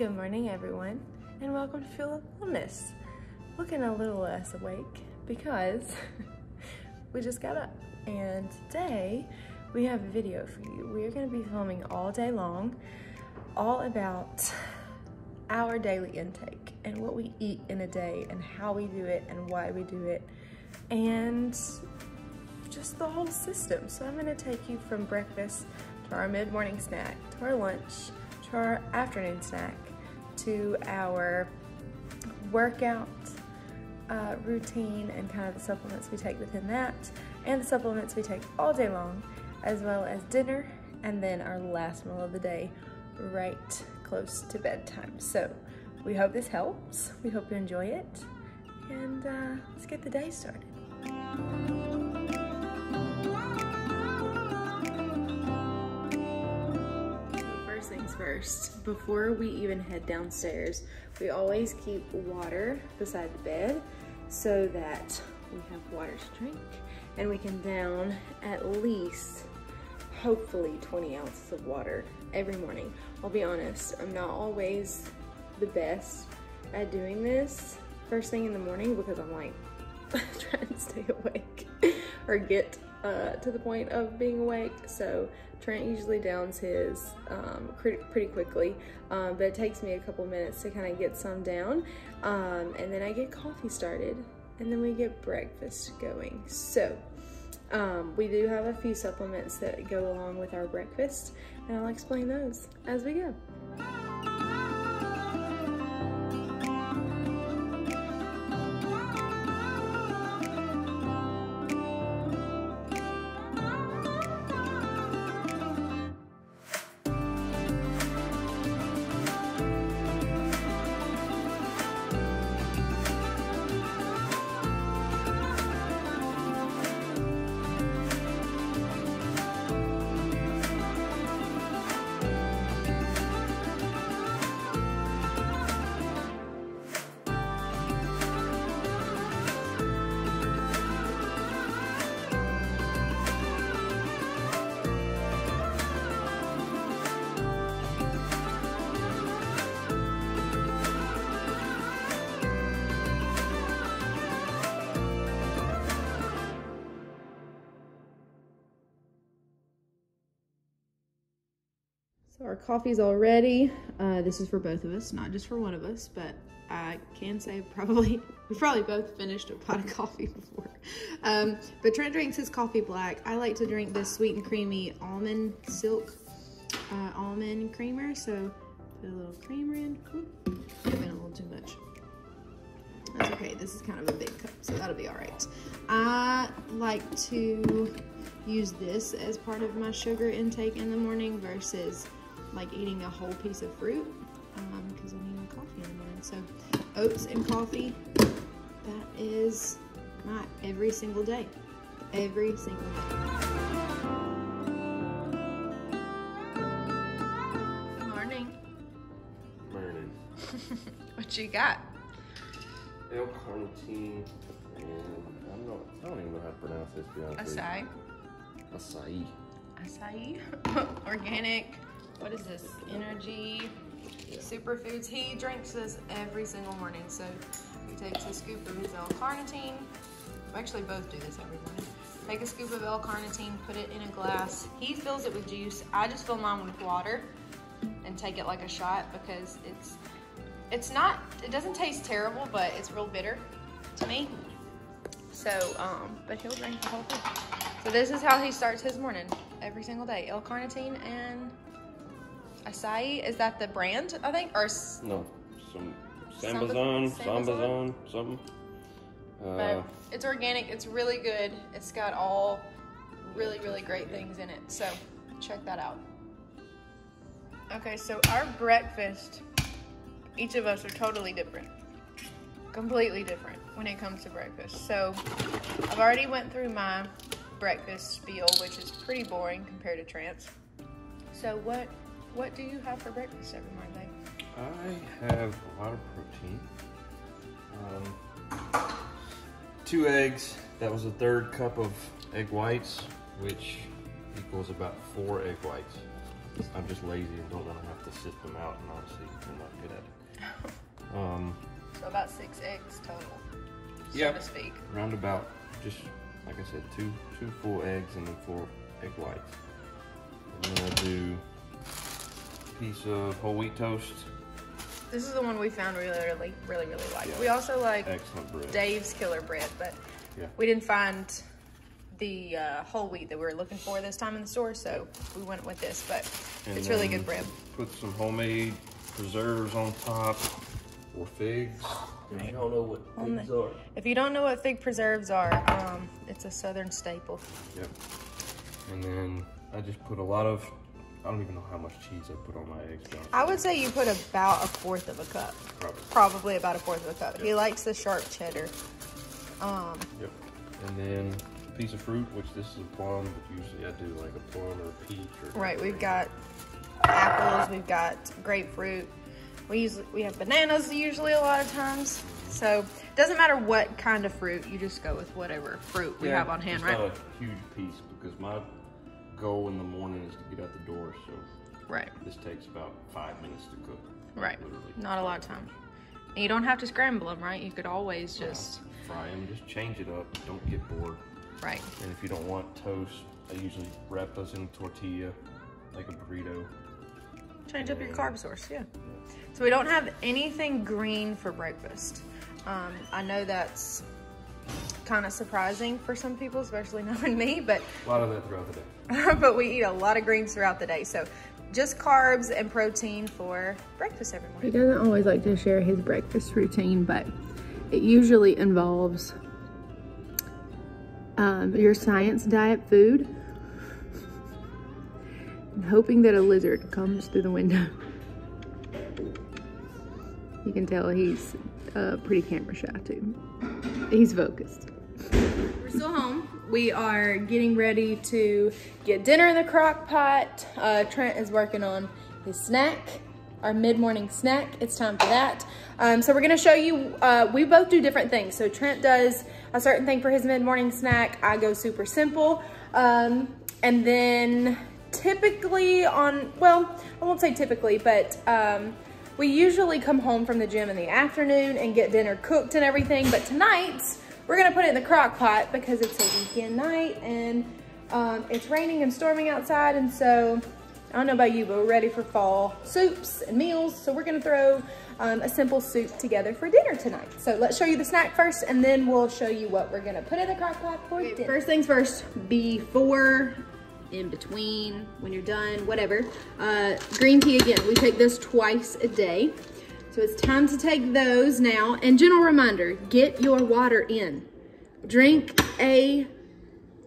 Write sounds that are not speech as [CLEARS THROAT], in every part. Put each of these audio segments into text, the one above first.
Good morning, everyone, and welcome to Fuel Up Wellness. Looking a little less awake because [LAUGHS] we just got up, and today we have a video for you. We are going to be filming all day long, all about our daily intake and what we eat in a day, and how we do it, and why we do it, and just the whole system. So I'm going to take you from breakfast to our mid-morning snack, to our lunch, to our afternoon snack, to our workout uh, routine and kind of the supplements we take within that, and the supplements we take all day long, as well as dinner, and then our last meal of the day right close to bedtime. So we hope this helps. We hope you enjoy it. And uh, let's get the day started. First before we even head downstairs, we always keep water beside the bed so that we have water to drink and we can down at least, hopefully 20 ounces of water every morning. I'll be honest, I'm not always the best at doing this first thing in the morning because I'm like [LAUGHS] trying to stay awake or get uh, to the point of being awake. So Trent usually downs his um, pretty, quickly, um, but it takes me a couple minutes to kind of get some down. Um, and then I get coffee started and then we get breakfast going. So um, we do have a few supplements that go along with our breakfast and I'll explain those as we go. Our coffee's all ready. Uh, this is for both of us, not just for one of us, but I can say probably, [LAUGHS] we probably both finished a pot of coffee before. Um, but Trent drinks his coffee black. I like to drink this sweet and creamy almond silk uh, almond creamer. So put a little creamer in a little too much. That's okay, this is kind of a big cup, so that'll be all right. I like to use this as part of my sugar intake in the morning versus like eating a whole piece of fruit because um, I need my coffee in the morning. So oats and coffee, that is my every single day. Every single day. Good morning. Morning. [LAUGHS] what you got? L-carnitine and I'm not, I don't even know how to pronounce this, to be honest Acai. Acai. Acai. [LAUGHS] Organic. What is this? Energy. Superfoods. He drinks this every single morning. So he takes a scoop of his L-carnitine. We actually both do this every morning. Take a scoop of L-carnitine, put it in a glass. He fills it with juice. I just fill mine with water and take it like a shot because it's it's not it doesn't taste terrible but it's real bitter to me so um but he'll drink the whole thing so this is how he starts his morning every single day L-carnitine and acai is that the brand i think or no some sambazon sambazon? Something. Uh, but it's organic it's really good it's got all really really great things in it so check that out. Okay so our breakfast each of us are totally different completely different when it comes to breakfast. So i've already went through my breakfast spiel which is pretty boring compared to Trent's so what what do you have for breakfast every morning i have a lot of protein um, two eggs that was a third cup of egg whites which equals about four egg whites i'm just lazy and don't want to have to sit them out and honestly i'm not good at Um, So about six eggs total, so Yep. to speak. round about just like I said, two two full eggs and then four egg whites. And then I'll do piece of whole wheat toast. This is the one we found really, really, really, really like. Yeah. We also like Excellent bread. Dave's Killer Bread, but Yeah. we didn't find the uh, whole wheat that we were looking for this time in the store, so we went with this. But And it's really good bread. Put some homemade preserves on top or figs. If you don't know what On figs the- are. If you don't know what fig preserves are, um, it's a southern staple. Yep. And then I just put a lot of, I don't even know how much cheese I put on my eggs. I would say you put about a fourth of a cup. Probably. Probably about a fourth of a cup. He likes the sharp cheddar. Um, Yep. And then a piece of fruit, which this is a plum, but usually I do like a plum or a peach or. right, we've got apples, we've got grapefruit. We usually we have bananas usually a lot of times. So it doesn't matter what kind of fruit, you just go with whatever fruit we Yeah, have on hand, it's right? not a huge piece because my goal in the morning is to get out the door, so Right, this takes about five minutes to cook. right. Literally. Not a lot of time. And you don't have to scramble them, right? You could always just Fry them, just change it up, don't get bored. right. And if you don't want toast, I usually wrap those in a tortilla, like a burrito. Change up your carb source, yeah. So we don't have anything green for breakfast. Um, I know that's kind of surprising for some people, especially [LAUGHS] knowing me, but A lot of that throughout the day. [LAUGHS] but we eat a lot of greens throughout the day. So just carbs and protein for breakfast every morning. He doesn't always like to share his breakfast routine, but it usually involves um, your science diet food and hoping that a lizard comes through the window. You can tell he's uh, pretty camera shy too. He's focused. We're still home. We are getting ready to get dinner in the crock pot. Uh, Trent is working on his snack, our mid-morning snack. It's time for that. Um, so we're gonna show you, uh, we both do different things. So Trent does a certain thing for his mid-morning snack. I go super simple. Um, and then typically on, well, I won't say typically, but um, we usually come home from the gym in the afternoon and get dinner cooked and everything. But tonight, we're gonna put it in the crock pot because it's a weekend night and um, it's raining and storming outside. And so, I don't know about you, but we're ready for fall soups and meals. So we're gonna throw um, a simple soup together for dinner tonight. So let's show you the snack first and then we'll show you what we're gonna put in the crock pot for dinner. First things first, before, in between, when you're done, whatever. Uh, green tea again, we take this twice a day. So it's time to take those now. And gentle reminder, get your water in. Drink a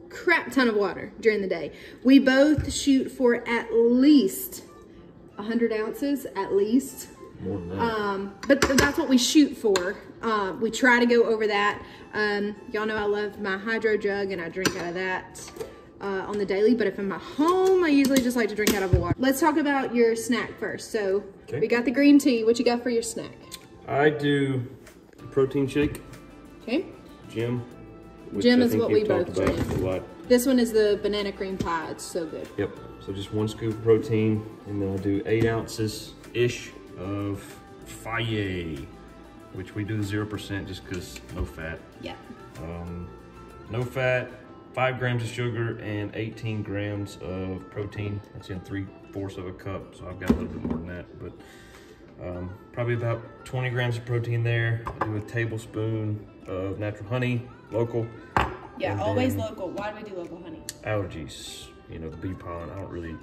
crap ton of water during the day. We both shoot for at least 100 ounces, at least. More than that. Um, but that's what we shoot for. Uh, we try to go over that. Um, y'all know I love my hydro jug and I drink out of that uh, on the daily. But if I'm at home, I usually just like to drink out of a water. Let's talk about your snack first. So Okay. we got the green tea. What you got for your snack? I do protein shake, Okay. JYM. JYM is what we both drink. This one is the banana cream pie. It's so good. Yep. So just one scoop of protein, and then I do eight ounces ish of Fage, which we do zero percent just because no fat. Yeah. Um, no fat, five grams of sugar, and 18 grams of protein. That's in three fourths of a cup, so I've got a little bit more than that, but um, probably about 20 grams of protein there. I do a tablespoon of natural honey, local. Yeah, always local. Why do we do local honey? Allergies, you know, the bee pollen. I don't really,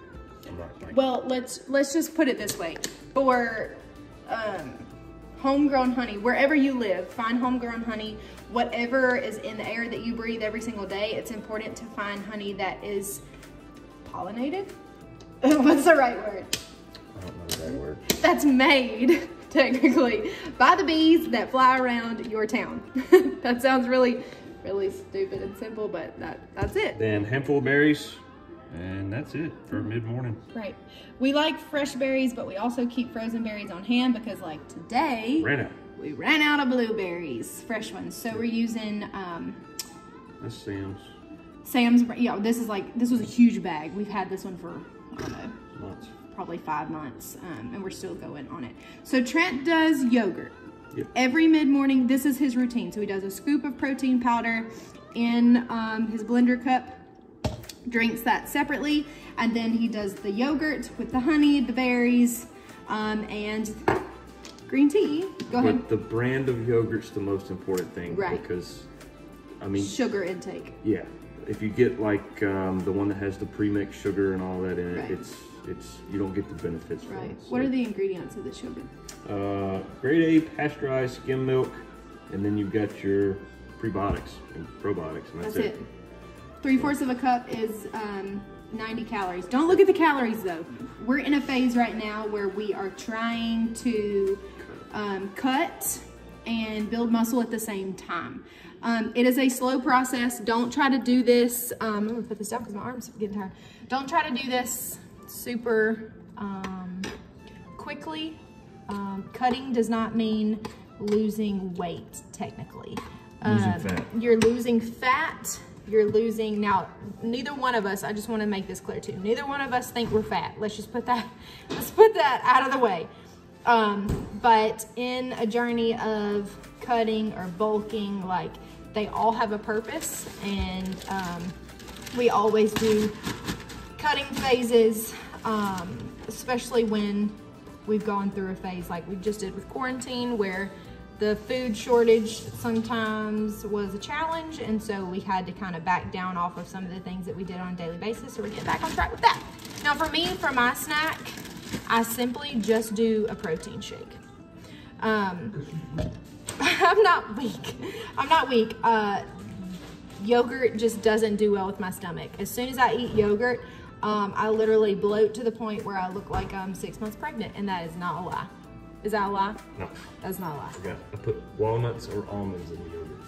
I'm not like. Well, let's let's just put it this way: for um, homegrown honey, wherever you live, find homegrown honey. Whatever is in the air that you breathe every single day, it's important to find honey that is pollinated. [LAUGHS] What's the right word? I don't know that word. That's made [LAUGHS] technically by the bees that fly around your town. [LAUGHS] that sounds really, really stupid and simple, but that that's it. Then handful of berries, and that's it for mid morning. Right. We like fresh berries, but we also keep frozen berries on hand because, like today, Ran out. we ran out of blueberries, fresh ones. So we're using um, That's Sam's. Sam's. Yeah, this is like this was a huge bag. We've had this one for I don't know, Nuts. probably five months, um, and we're still going on it. So Trent does yogurt. Yep. Every mid-morning, this is his routine. So he does a scoop of protein powder in um, his blender cup, drinks that separately, and then he does the yogurt with the honey, the berries, um, and green tea. Go ahead. But the brand of yogurt's the most important thing. Right. Because, I mean, Sugar intake. yeah, if you get like um, the one that has the pre-mixed sugar and all that in it, Right. it's it's you don't get the benefits from Right. it. What are the ingredients of this yogurt? uh, grade A pasteurized skim milk, and then you've got your prebiotics and probiotics, and that's, That's it. Three fourths of a cup is um, 90 calories. Don't look at the calories though. We're in a phase right now where we are trying to um, cut and build muscle at the same time. Um, it is a slow process. Don't try to do this. Um, I'm gonna put this down because my arms are getting tired. Don't try to do this super um, quickly. Um, cutting does not mean losing weight technically. Losing Um, fat. You're losing fat. You're losing now. Neither one of us. I just want to make this clear too. Neither one of us think we're fat. Let's just put that. [LAUGHS] Let's put that out of the way. Um, but in a journey of cutting or bulking, like they all have a purpose, and um, we always do cutting phases, um, especially when we've gone through a phase like we just did with quarantine, where the food shortage sometimes was a challenge, and so we had to kind of back down off of some of the things that we did on a daily basis. So we're getting back on track with that. Now, for me, for my snack, I simply just do a protein shake. Um, [LAUGHS] I'm not weak. I'm not weak. Uh, yogurt just doesn't do well with my stomach. As soon as I eat yogurt, um, I literally bloat to the point where I look like I'm six months pregnant, and that is not a lie. Is that a lie? No, That's not a lie. I. I put walnuts or almonds in the yogurt.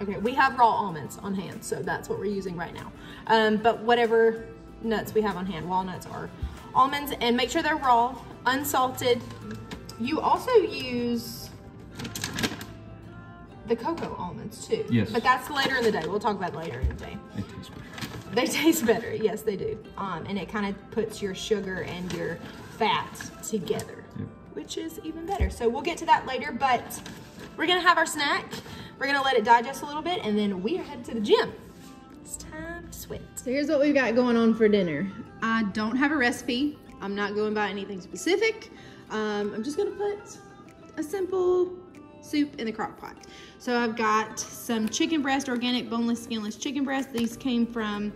Okay, we have raw almonds on hand, so that's what we're using right now. Um, but whatever nuts we have on hand, walnuts or almonds, and make sure they're raw, unsalted. You also use the cocoa almonds too. Yes. But that's later in the day. We'll talk about later in the day. It tastes better. They taste better. Yes, they do. Um, and it kind of puts your sugar and your fat together, Yep. Which is even better. So we'll get to that later, but we're gonna have our snack. We're gonna let it digest a little bit, and then we are headed to the gym. It's time to sweat. So here's what we've got going on for dinner. I don't have a recipe. I'm not going by anything specific. Um, I'm just gonna put a simple soup in the crock pot. So I've got some chicken breast, organic boneless, skinless chicken breast. These came from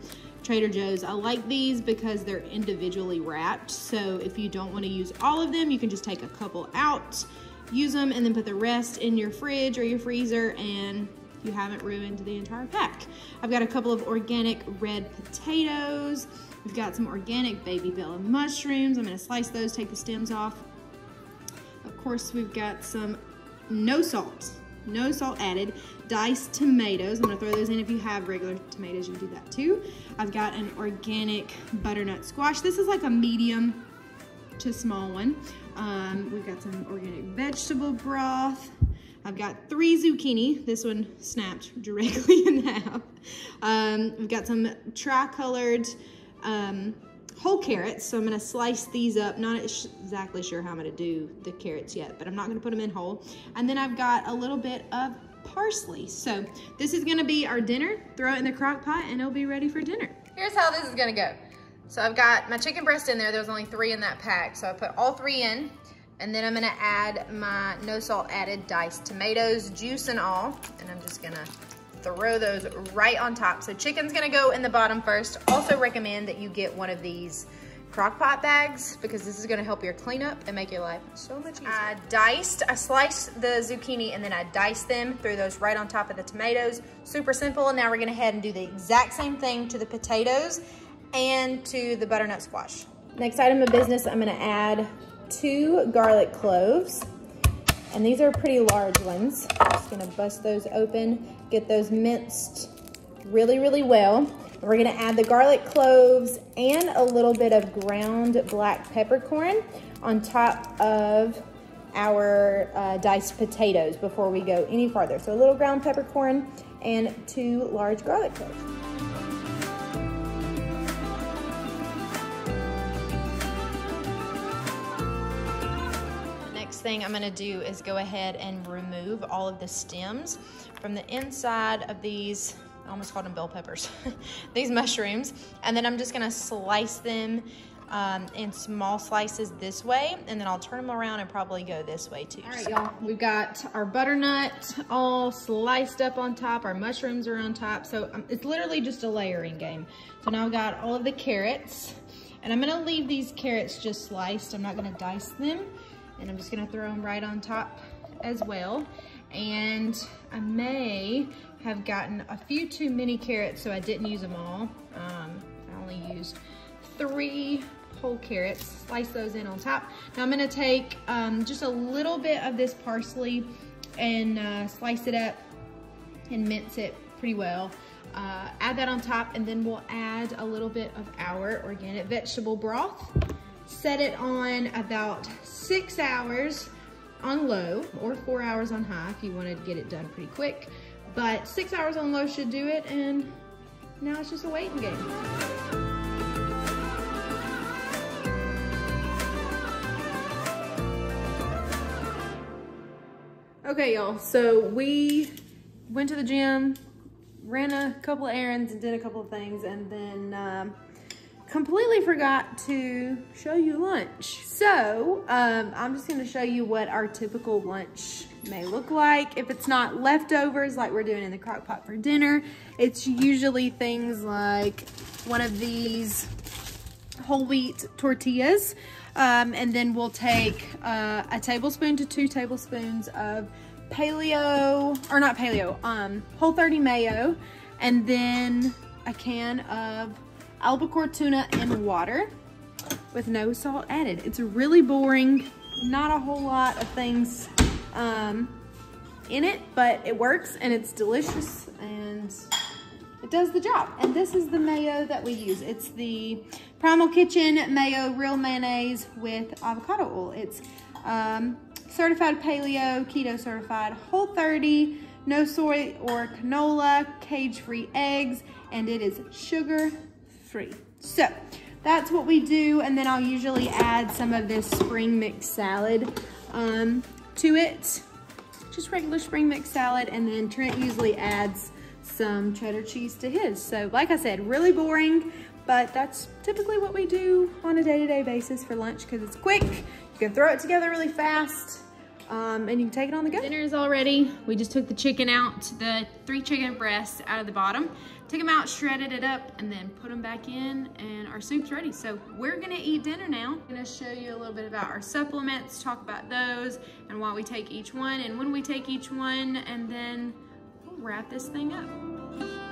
Trader Joe's. I like these because they're individually wrapped. So if you don't want to use all of them, you can just take a couple out, use them, and then put the rest in your fridge or your freezer and you haven't ruined the entire pack. I've got a couple of organic red potatoes. We've got some organic baby bella mushrooms. I'm gonna slice those, take the stems off. Of course, we've got some no salt, no salt added, diced tomatoes. I'm gonna throw those in. If you have regular tomatoes, you can do that too. I've got an organic butternut squash. This is like a medium to small one. Um, we've got some organic vegetable broth. I've got three zucchini. This one snapped directly [LAUGHS] in half. Um, we've got some tricolored um, whole carrots. So I'm gonna slice these up. Not exactly sure how I'm gonna do the carrots yet, but I'm not gonna put them in whole. And then I've got a little bit of parsley. So this is gonna be our dinner. Throw it in the crock pot and it'll be ready for dinner. Here's how this is gonna go. So I've got my chicken breast in there. There was only three in that pack. So I put all three in. And then I'm gonna add my no salt added diced tomatoes, juice and all. And I'm just gonna throw those right on top. So chicken's gonna go in the bottom first. Also recommend that you get one of these crock pot bags because this is gonna help your cleanup and make your life so much easier. I diced, I sliced the zucchini and then I diced them, threw those right on top of the tomatoes. Super simple. And now we're gonna head and do the exact same thing to the potatoes and to the butternut squash. Next item of business, I'm gonna add two garlic cloves. And these are pretty large ones. Just gonna bust those open, get those minced really, really well. We're gonna add the garlic cloves and a little bit of ground black peppercorn on top of our uh, diced potatoes before we go any farther. So a little ground peppercorn and two large garlic cloves. Thing I'm gonna do is go ahead and remove all of the stems from the inside of these, I almost called them bell peppers, [LAUGHS] these mushrooms. And then I'm just gonna slice them um, in small slices this way, and then I'll turn them around and probably go this way too. All right, y'all, we've got our butternut all sliced up on top. Our mushrooms are on top. So um, it's literally just a layering game. So now I've got all of the carrots, and I'm gonna leave these carrots just sliced. I'm not gonna dice them, and I'm just gonna throw them right on top as well. And I may have gotten a few too many carrots, so I didn't use them all. Um, I only used three whole carrots, slice those in on top. Now I'm gonna take um, just a little bit of this parsley and uh, slice it up and mince it pretty well. Uh, add that on top and then we'll add a little bit of our organic vegetable broth. Set it on about six hours on low or four hours on high if you want to get it done pretty quick. But six hours on low should do it and now it's just a waiting game. Okay, y'all, so we went to the gym, ran a couple of errands and did a couple of things, and then um, completely forgot to show you lunch. So um, I'm just gonna show you what our typical lunch may look like. If it's not leftovers like we're doing in the crock pot for dinner, it's usually things like one of these whole wheat tortillas. Um, and then we'll take uh, a tablespoon to two tablespoons of paleo, or not paleo, um, Whole 30 mayo, and then a can of albacore tuna in water with no salt added. It's really boring, not a whole lot of things um, in it, but it works and it's delicious and it does the job. And this is the mayo that we use. It's the Primal Kitchen Mayo Real Mayonnaise with avocado oil. It's um, certified paleo, keto certified, whole 30, no soy or canola, cage-free eggs, and it is sugar-free. So that's what we do, and then I'll usually add some of this spring mix salad um, to it. Just regular spring mix salad, and then Trent usually adds some cheddar cheese to his. So like I said, really boring, but that's typically what we do on a day-to-day -day basis for lunch because it's quick. You can throw it together really fast um, and you can take it on the go. Dinner is all ready. We just took the chicken out, the three chicken breasts out of the bottom, took them out, shredded it up, and then put them back in, and our soup's ready. So we're gonna eat dinner now. I'm gonna show you a little bit about our supplements, talk about those, and why we take each one, and when we take each one, and then we'll wrap this thing up.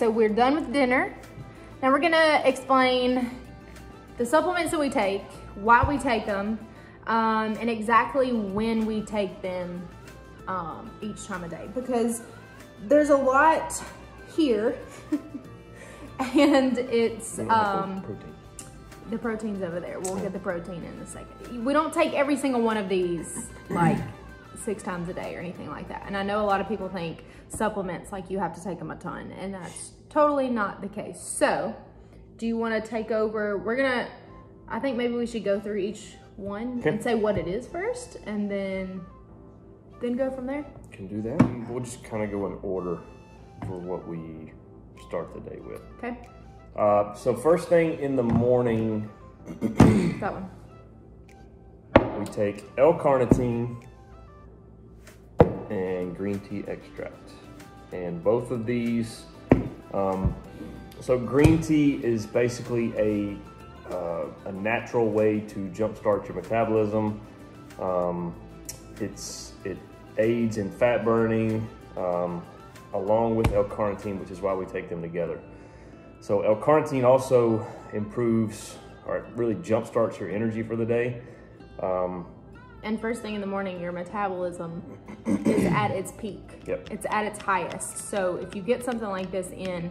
So we're done with dinner. Now we're gonna explain the supplements that we take, why we take them, um, and exactly when we take them um, each time of day. Because there's a lot here, [LAUGHS] and it's um, protein. the protein's over there. We'll get the protein in a second. We don't take every single one of these like six times a day or anything like that. And I know a lot of people think supplements like you have to take them a ton, and that's totally not the case. So, do you want to take over? We're gonna. I think maybe we should go through each one Okay. and say what it is first, and then then go from there. Can do that. We'll just kind of go in order for what we start the day with. Okay, Uh, so first thing in the morning, that one. we take L-carnitine and green tea extract. And both of these, um, so green tea is basically a, uh, a natural way to jumpstart your metabolism. Um, it's, it aids in fat burning um, along with L-carnitine, which is why we take them together. So L-carnitine also improves or really jumpstarts your energy for the day. Um, And first thing in the morning, your metabolism is at its peak. Yep. It's at its highest. So if you get something like this in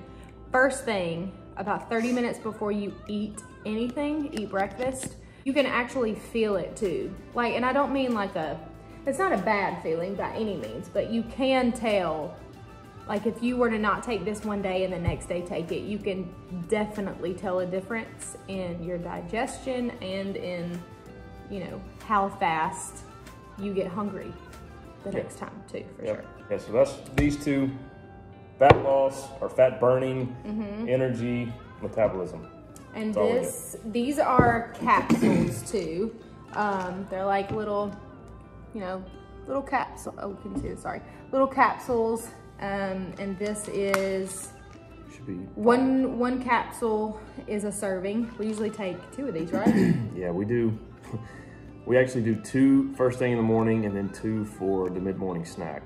first thing, about 30 minutes before you eat anything, eat breakfast, you can actually feel it too. Like, and I don't mean like a, it's not a bad feeling by any means, but you can tell like if you were to not take this one day and the next day take it, you can definitely tell a difference in your digestion and in, you know, how fast you get hungry the next time too, for Yep. sure. Yeah, so that's these two fat loss or fat burning, Mm-hmm. energy, metabolism. And That's this, these are capsules too. Um, they're like little, you know, little capsule. Oh, can see? Sorry, little capsules. Um, and this is Should be one one capsule is a serving. We usually take two of these, right? [CLEARS THROAT] Yeah, we do. [LAUGHS] We actually do two first thing in the morning and then two for the mid morning snack.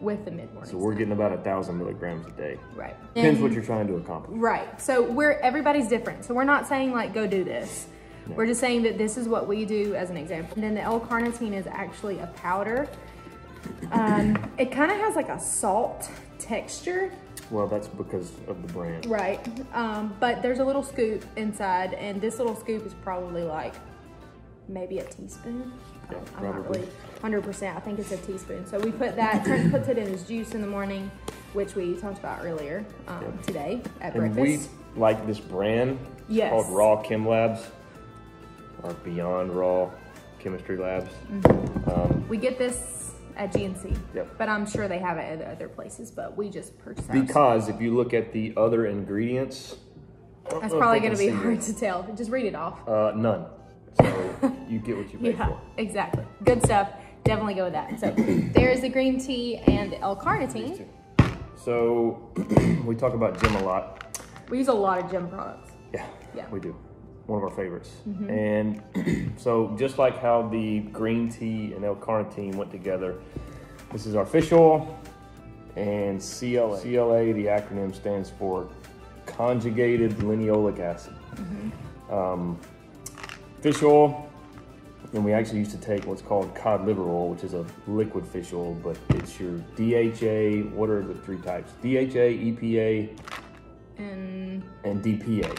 With the mid morning. So we're getting about a thousand milligrams a day. right. Depends And- what you're trying to accomplish. Right. So we're everybody's different. So we're not saying like go do this. We're just saying that this is what we do as an example. And then the L-carnitine is actually a powder. Um, it kind of has like a salt texture, Well, that's because of the brand. right? Um, but there's a little scoop inside, and this little scoop is probably like maybe a teaspoon. Yeah, I'm not probably. really 100%. I think it's a teaspoon. So we put that, Trent puts it in his juice in the morning, which we talked about earlier um, Yep. today at And breakfast. we like this brand Yes. called Raw Chem Labs or Beyond Raw Chemistry Labs. Mm-hmm. Um, We get this at GNC. Yep. But I'm sure they have it at other places, but we just purchase because if you look at the other ingredients, That's probably going to be hard it. to tell. Just read it off. Uh, none. So [LAUGHS] you get what you pay Yeah, for. exactly. Good stuff. Definitely go with that. So there's the green tea and L-carnitine. So [CLEARS THROAT] we talk about JYM a lot. We use a lot of JYM products. Yeah, Yeah. we do. One of our favorites. Mm-hmm. And [CLEARS THROAT] so just like how the green tea and L-carnitine went together, this is our fish oil and CLA. CLA, the acronym stands for conjugated linoleic acid. Mm-hmm. Um, fish oil, and we actually used to take what's called cod liver oil, which is a liquid fish oil, but it's your DHA. What are the three types? DHA, EPA, And and DPA.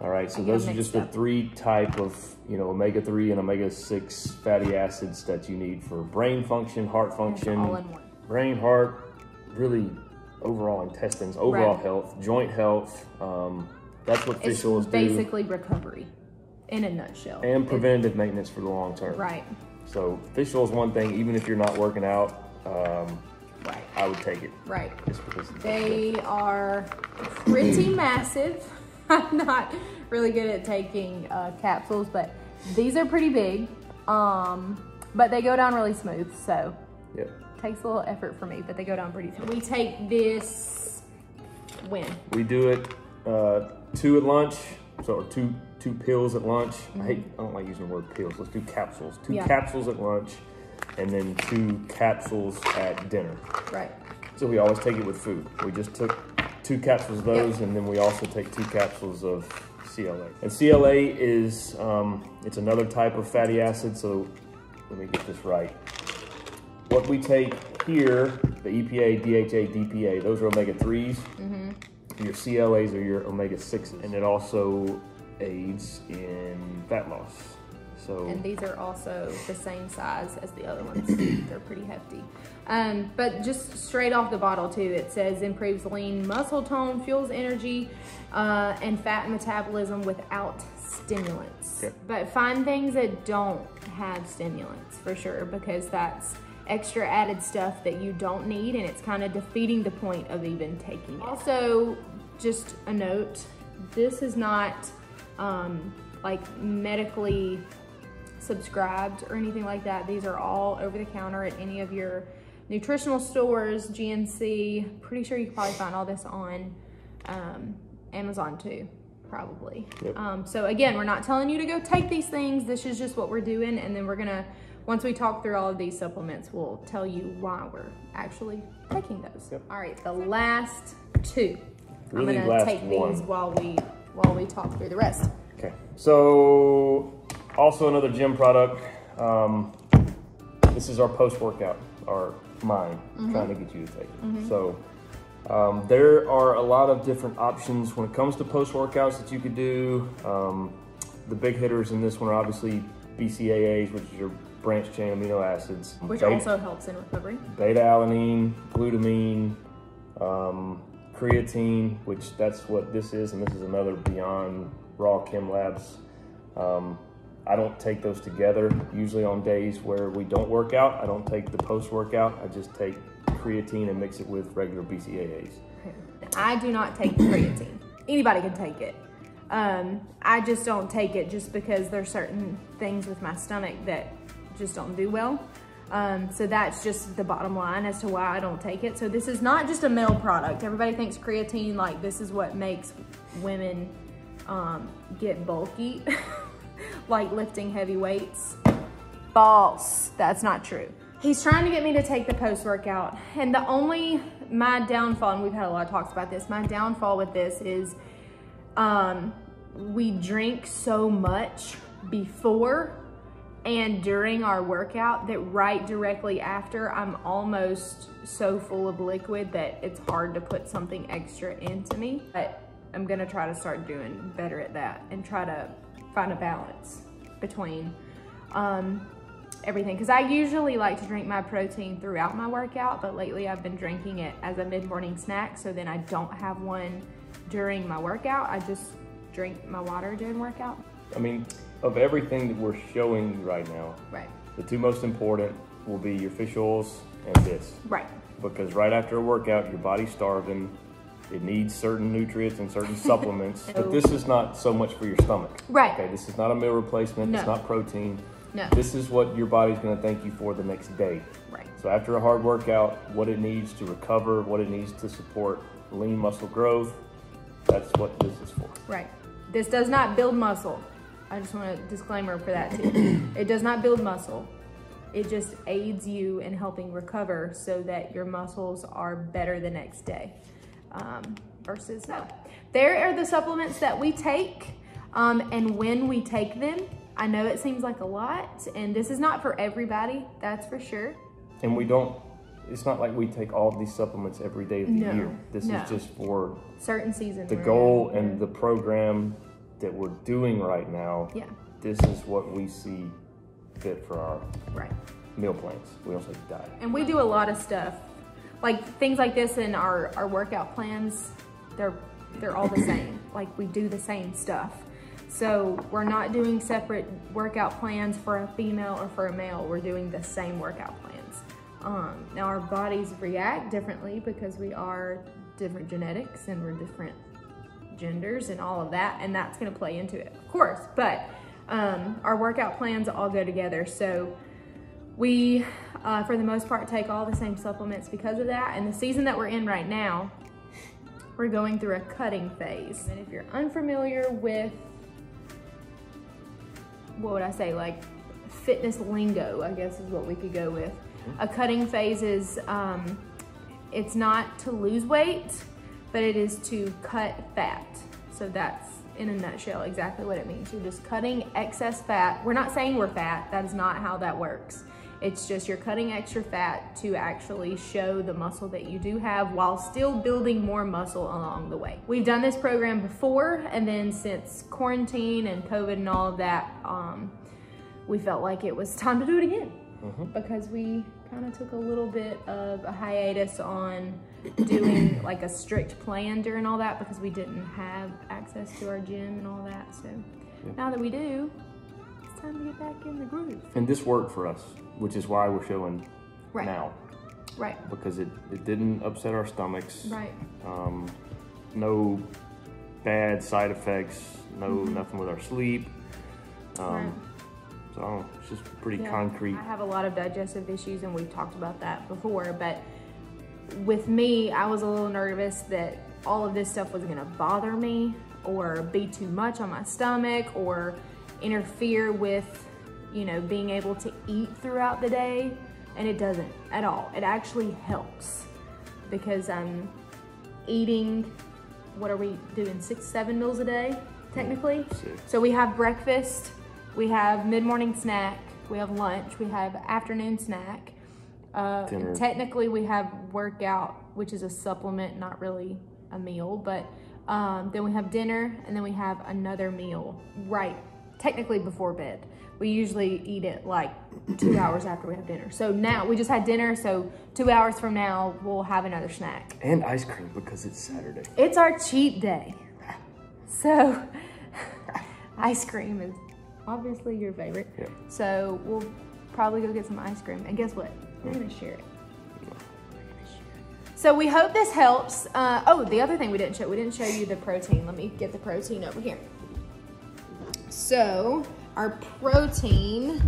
All right, so those are just the three type of you know omega three and omega six fatty acids that you need for brain function, heart function, all in one. brain, heart, really overall intestines, overall Right. health, joint health. Um, that's what fish It's oils do, basically recovery in a nutshell. and preventative maintenance for the long term. right. So fish oil is one thing. Even if you're not working out, um, Right. I would take it Right. just because They are pretty [CLEARS THROAT] massive. [LAUGHS] I'm not really good at taking uh, capsules, but these are pretty big. Um, but they go down really smooth, so Yep. takes a little effort for me, but they go down pretty smooth. We take this when? We do it uh, two at lunch, so two two pills at lunch. I hate I don't like using the word pills. Let's do capsules. Two Yeah. capsules at lunch, and then two capsules at dinner. Right. So we always take it with food. We just took two capsules of those, and then we also take two capsules of CLA. And CLA is um, it's another type of fatty acid. So let me get this right. What we take here, the EPA, DHA, DPA, those are omega 3s. Your CLAs are your omega 6s. And it also aids in fat loss. So, And these are also the same size as the other ones. [CLEARS THROAT] They're pretty hefty. Um, but just straight off the bottle too, it says improves lean muscle tone, fuels energy, uh, and fat metabolism without stimulants. Okay. But find things that don't have stimulants for sure, because that's extra added stuff that you don't need, and it's kind of defeating the point of even taking it. Also, just a note: this is not um, like medically subscribed or anything like that. These are all over the counter at any of your nutritional stores, GNC. Pretty sure you can probably find all this on um, Amazon too, probably. Yep. Um, so again, we're not telling you to go take these things. This is just what we're doing, and then we're gonna. Once we talk through all of these supplements, we'll tell you why we're actually taking those. Yep. All right, the last two. Really I'm gonna last take these one. while we while we talk through the rest. okay. So, also another JYM product. Um, this is our post workout, our mind, trying to get you to take it. So um, there are a lot of different options when it comes to post workouts that you could do. Um, the big hitters in this one are obviously BCAAs, which is your branched chain amino acids, Which beta, also helps in recovery. beta alanine, glutamine, um, creatine, which that's what this is, and this is another beyond raw chem labs. Um, I don't take those together. Usually on days where we don't work out, I don't take the post workout. I just take creatine and mix it with regular BCAAs. I do not take creatine. Anybody can take it. Um, I just don't take it just because there's certain things with my stomach that just don't do well. Um, so that's just the bottom line as to why I don't take it. So this is not just a male product. Everybody thinks creatine, like this is what makes women um, get bulky, [LAUGHS] like lifting heavy weights. False. That's not true. He's trying to get me to take the post workout. And the only, my downfall, and we've had a lot of talks about this, my downfall with this is um, we drink so much before and during our workout that right directly after, I'm almost so full of liquid that it's hard to put something extra into me. But I'm gonna try to start doing better at that and try to find a balance between um, everything. Cause I usually like to drink my protein throughout my workout, but lately I've been drinking it as a mid-morning snack. So then I don't have one during my workout. I just drink my water during workout. I mean, of everything that we're showing you right now, Right, the two most important will be your fish oils and this. right, because right after a workout, your body's starving. It needs certain nutrients and certain [LAUGHS] supplements. But this is not so much for your stomach. Right. Okay, this is not a meal replacement. No. It's not protein. no, This is what your body's going to thank you for the next day. right, So after a hard workout, what it needs to recover, what it needs to support lean muscle growth, that's what this is for. right. This does not build muscle. I just want a disclaimer for that too. [CLEARS THROAT] it does not build muscle. It just aids you in helping recover so that your muscles are better the next day. Um, versus no. There are the supplements that we take, um, and when we take them, I know it seems like a lot, and this is not for everybody, that's for sure. And we don't, it's not like we take all of these supplements every day of the No, year. This no. is just for Certain seasons. the goal and the program that we're doing right now. Yeah, this is what we see fit for our right. meal plans. We don't diet. And we do a lot of stuff, like things like this in our, our workout plans, they're, they're all the [CLEARS THROAT] same. Like we do the same stuff. So we're not doing separate workout plans for a female or for a male. We're doing the same workout plans. Um, now our bodies react differently because we are different genetics and we're different genders and all of that, and that's gonna play into it, of course. But um, our workout plans all go together. So we, uh, for the most part, take all the same supplements because of that. And the season that we're in right now, we're going through a cutting phase. And if you're unfamiliar with, what would I say, like fitness lingo, I guess is what we could go with. A cutting phase is, um, it's not to lose weight, but it is to cut fat. So that's in a nutshell exactly what it means. You're just cutting excess fat. We're not saying we're fat, that is not how that works. It's just you're cutting extra fat to actually show the muscle that you do have while still building more muscle along the way. We've done this program before, and then since quarantine and COVID and all of that, um, we felt like it was time to do it again because we kind of took a little bit of a hiatus on doing like a strict plan during all that because we didn't have access to our gym and all that. So now that we do, it's time to get back in the groove. And this worked for us, which is why we're showing Right. now Right. because it, it didn't upset our stomachs. Right. Um, no bad side effects. No nothing with our sleep. Um. Right. So it's just pretty Yeah. concrete. I have a lot of digestive issues, and we've talked about that before. But with me, I was a little nervous that all of this stuff was going to bother me or be too much on my stomach or interfere with, you know, being able to eat throughout the day. And it doesn't at all. It actually helps because I'm eating, what are we doing, six, seven meals a day, technically? Six. So we have breakfast, we have mid-morning snack, we have lunch, we have afternoon snack, Uh, technically, we have workout, which is a supplement, not really a meal, but um, then we have dinner, and then we have another meal right technically before bed. We usually eat it like two [CLEARS THROAT] hours after we have dinner. So now we just had dinner, so two hours from now we'll have another snack. And ice cream because it's Saturday. It's our cheat day. [LAUGHS] So [LAUGHS] ice cream is obviously your favorite. Yeah. So we'll probably go get some ice cream. And guess what? We're gonna share it. So we hope this helps. Uh, oh, the other thing we didn't show, we didn't show you the protein. Let me get the protein over here. So our protein,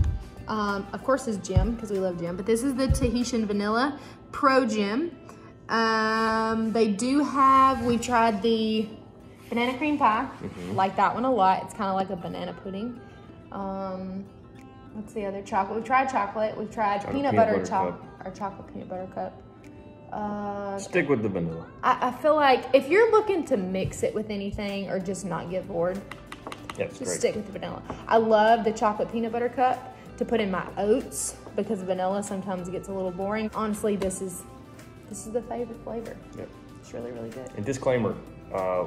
um, of course, is JYM because we love JYM, but this is the Tahitian Vanilla Pro JYM. Um, they do have. We've tried the banana cream pie. Like that one a lot. It's kind of like a banana pudding. Um, what's the other chocolate? We've tried chocolate. We've tried Chocolate peanut, peanut butter, butter chocolate cup. or chocolate peanut butter cup. Uh, Stick with the vanilla. I, I feel like if you're looking to mix it with anything or just not get bored, Yeah, just great. stick with the vanilla. I love the chocolate peanut butter cup to put in my oats because vanilla sometimes gets a little boring. Honestly, this is this is the favorite flavor. Yep. It's really really good. And disclaimer, uh,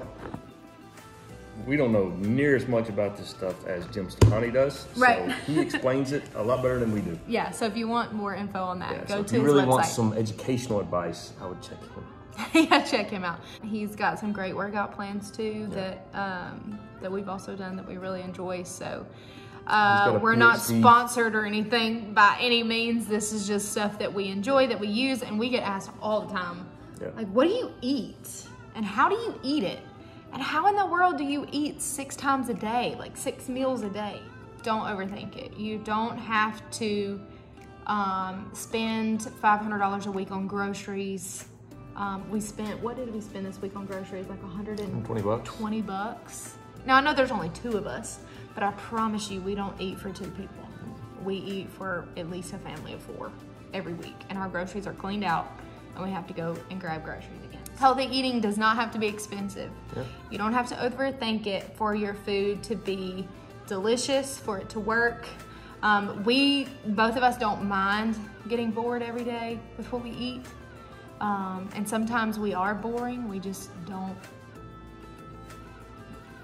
we don't know near as much about this stuff as Jim Stoppani does. Right. So [LAUGHS] he explains it a lot better than we do. Yeah, so if you want more info on that, Yeah, go so if to you his really website. want some educational advice, I would check him. [LAUGHS] yeah, check him out. He's got some great workout plans too that um, that we've also done that we really enjoy. So uh, we're not sponsored or anything by any means. This is just stuff that we enjoy, that we use, and we get asked all the time, Yeah. like, "What do you eat? And how do you eat it? And how in the world do you eat six times a day, like six meals a day?" Don't overthink it. You don't have to um, spend $500 a week on groceries. Um, we spent, what did we spend this week on groceries? Like 120 bucks. 20 bucks? bucks. Now I know there's only two of us, but I promise you we don't eat for two people. We eat for at least a family of four every week, and our groceries are cleaned out, and we have to go and grab groceries again. Healthy eating does not have to be expensive. Yeah. You don't have to overthink it for your food to be delicious, for it to work. Um, we, both of us, don't mind getting bored every day with what we eat. Um, and sometimes we are boring. We just don't,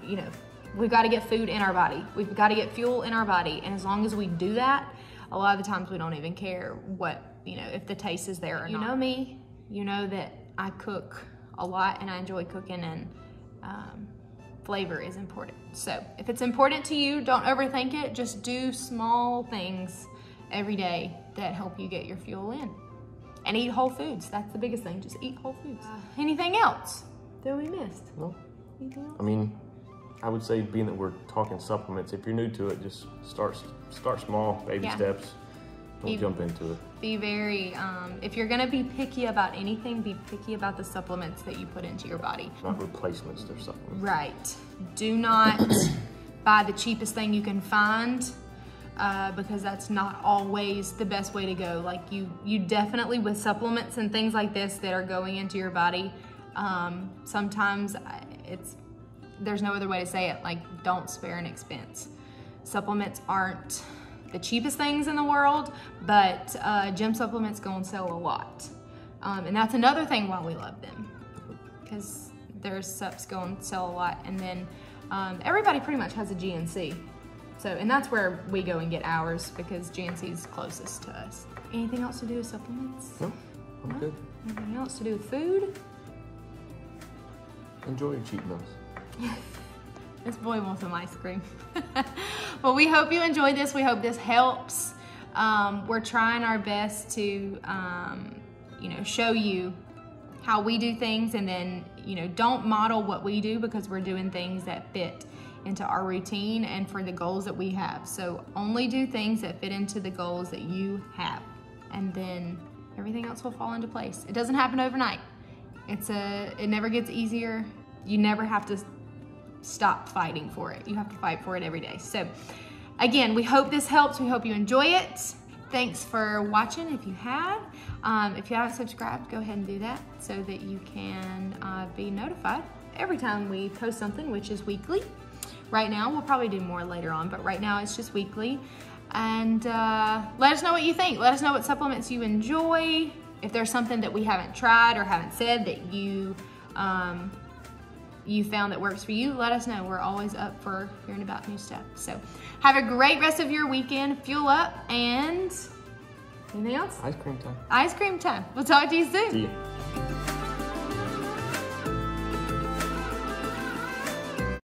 you know, we've got to get food in our body. We've got to get fuel in our body. And as long as we do that, a lot of the times we don't even care what, you know, if the taste is there or you not. You know me, you know that I cook a lot and I enjoy cooking and um, flavor is important. So if it's important to you, don't overthink it. Just do small things every day that help you get your fuel in. And eat whole foods. That's the biggest thing. Just eat whole foods. anything else that we missed? No. Anything else? I mean, I would say, being that we're talking supplements, if you're new to it, just start start small, baby Yeah. steps. Be- jump into it. Be very, um, if you're gonna be picky about anything, be picky about the supplements that you put into your body. Not replacements, they're supplements. Right. Do not [COUGHS] buy the cheapest thing you can find. Uh, because that's not always the best way to go. Like you, you definitely with supplements and things like this that are going into your body. Um, sometimes it's there's no other way to say it. Like don't spare an expense. Supplements aren't the cheapest things in the world, but uh, JYM supplements go and sell a lot, um, and that's another thing why we love them because their subs go and sell a lot, and then um, everybody pretty much has a GNC. So, and that's where we go and get ours because GNC is closest to us. Anything else to do with supplements? No, I'm good. Anything else to do with food? Enjoy your cheat meals. [LAUGHS] This boy wants some ice cream. [LAUGHS] well, we hope you enjoyed this. We hope this helps. Um, we're trying our best to, um, you know, show you how we do things and then, you know, don't model what we do because we're doing things that fit into our routine and for the goals that we have. So only do things that fit into the goals that you have. And then everything else will fall into place. It doesn't happen overnight. It's a, it never gets easier. You never have to stop fighting for it. You have to fight for it every day. So, again, we hope this helps. We hope you enjoy it. Thanks for watching if you have. Um, if you haven't subscribed, go ahead and do that so that you can uh, be notified every time we post something, which is weekly. Right now, we'll probably do more later on, but right now it's just weekly. And uh, let us know what you think. Let us know what supplements you enjoy. If there's something that we haven't tried or haven't said that you um, you found that works for you, let us know. We're always up for hearing about new stuff. So have a great rest of your weekend. Fuel up and anything else? Ice cream time. Ice cream time. We'll talk to you soon. See ya.